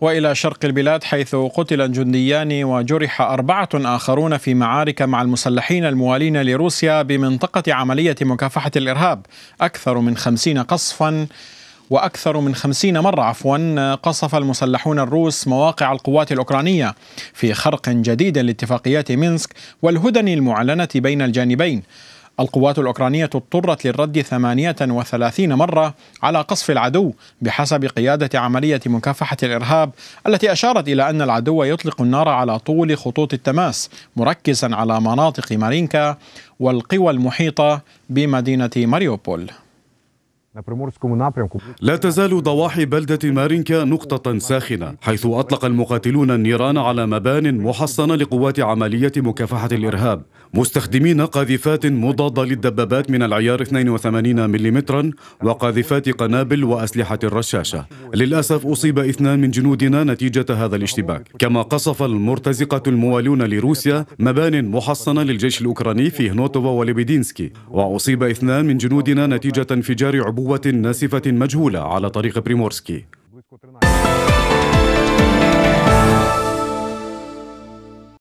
وإلى شرق البلاد حيث قتل جنديان وجرح أربعة آخرون في معارك مع المسلحين الموالين لروسيا بمنطقة عملية مكافحة الإرهاب. أكثر من خمسين قصفا وأكثر من خمسين مرة عفوا قصف المسلحون الروس مواقع القوات الأوكرانية في خرق جديد لاتفاقيات مينسك والهدن المعلنة بين الجانبين. القوات الأوكرانية اضطرت للرد 38 مرة على قصف العدو بحسب قيادة عملية مكافحة الإرهاب التي أشارت إلى أن العدو يطلق النار على طول خطوط التماس مركزا على مناطق مارينكا والقوى المحيطة بمدينة ماريوبول. لا تزال ضواحي بلدة مارينكا نقطة ساخنة حيث أطلق المقاتلون النيران على مبان محصنة لقوات عملية مكافحة الإرهاب. مستخدمين قاذفات مضادة للدبابات من العيار 82 ملم وقاذفات قنابل وأسلحة الرشاشة. للأسف أصيب اثنان من جنودنا نتيجة هذا الاشتباك. كما قصف المرتزقة الموالون لروسيا مبان محصنة للجيش الأوكراني في هنوتوفا وليبيدينسكي وأصيب اثنان من جنودنا نتيجة انفجار عبوة ناسفة مجهولة على طريق بريمورسكي.